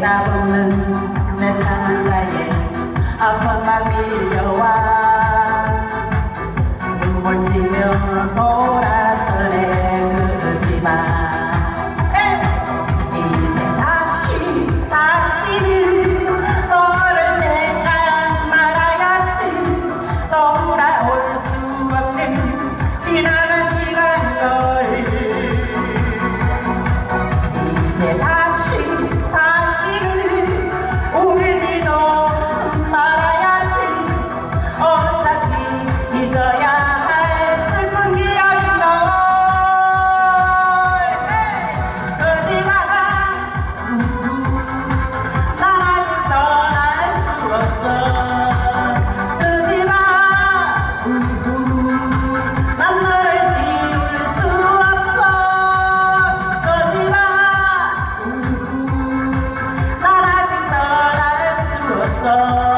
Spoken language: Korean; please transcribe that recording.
나오는 내 참은 나의 아픔만 밀려와. 눈물 지며 보라 sun.